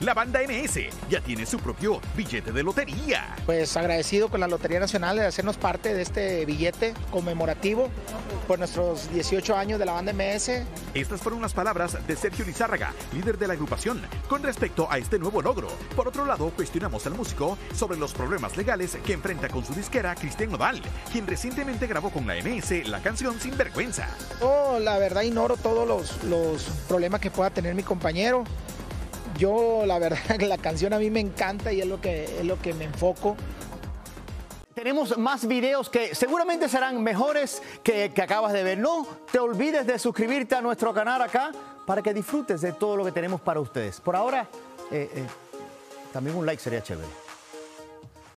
La banda MS ya tiene su propio billete de lotería. Pues agradecido con la Lotería Nacional de hacernos parte de este billete conmemorativo por nuestros 18 años de la banda MS. Estas fueron las palabras de Sergio Lizárraga, líder de la agrupación, con respecto a este nuevo logro. Por otro lado, cuestionamos al músico sobre los problemas legales que enfrenta con su disquera Cristian Nodal, quien recientemente grabó con la MS la canción Sin Vergüenza. Oh, la verdad ignoro todos los, los problemas que pueda tener mi compañero yo la verdad la canción a mí me encanta y es lo que, es lo que me enfoco. Tenemos más videos que seguramente serán mejores que, que acabas de ver. No te olvides de suscribirte a nuestro canal acá para que disfrutes de todo lo que tenemos para ustedes. Por ahora, eh, eh, también un like sería chévere.